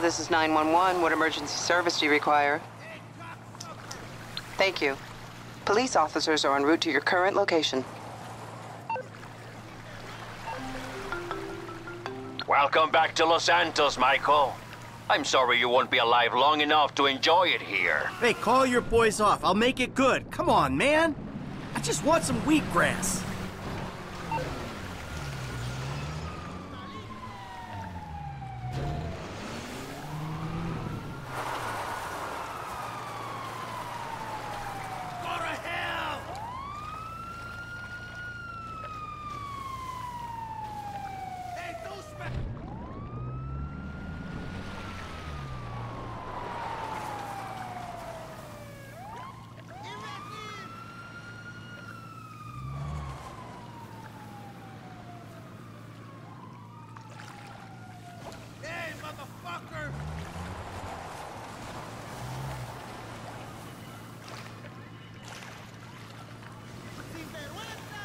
Hello, this is 911. What emergency service do you require? Thank you. Police officers are en route to your current location. Welcome back to Los Santos, Michael. I'm sorry you won't be alive long enough to enjoy it here. Hey, call your boys off. I'll make it good. Come on, man. I just want some wheatgrass. Go to hell! Hey, douchebag! Hey, motherfucker! ¡Sin vergüenza!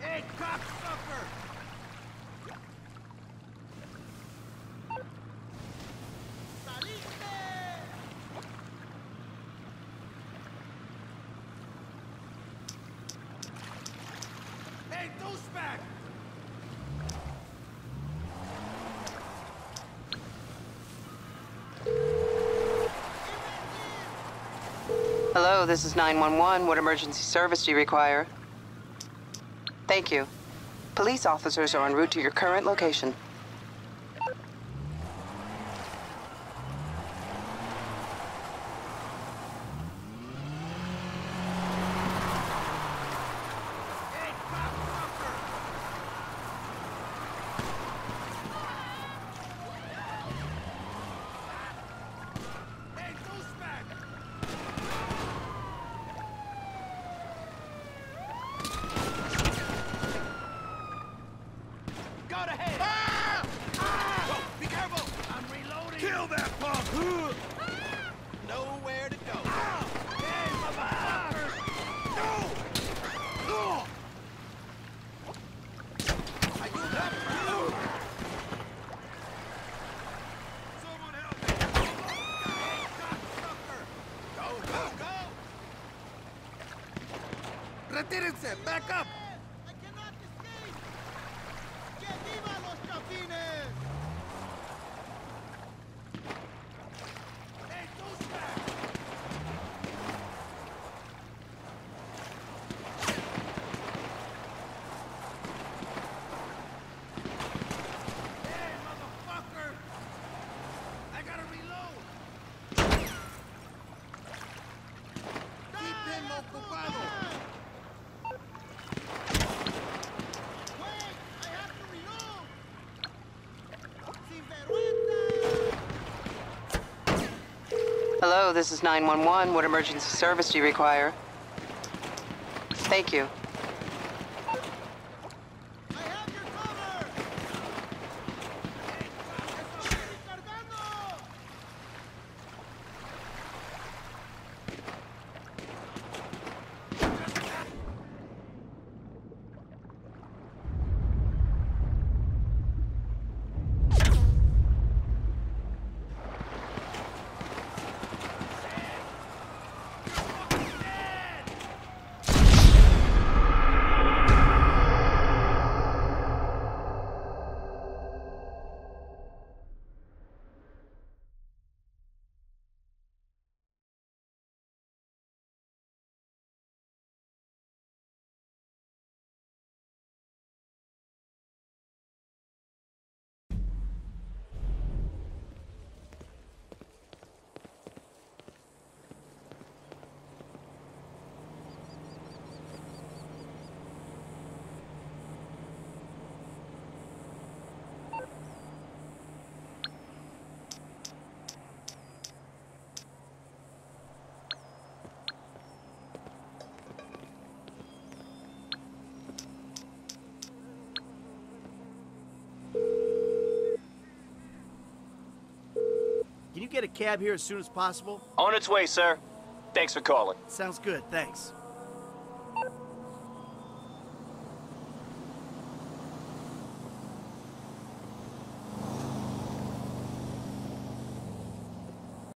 ¡Hey, cocksucker! Hello, this is 911. What emergency service do you require? Thank you. Police officers are en route to your current location. Back up! Hello, this is 911. What emergency service do you require? Thank you. Get a cab here as soon as possible? On its way, sir. Thanks for calling. Sounds good, thanks.